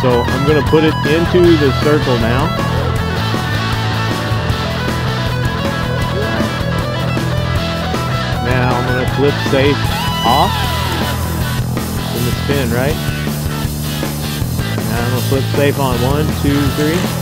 So I'm gonna put it into the circle now. Now I'm gonna flip safe off in the spin, right? Now I'm gonna flip safe on one, two, three.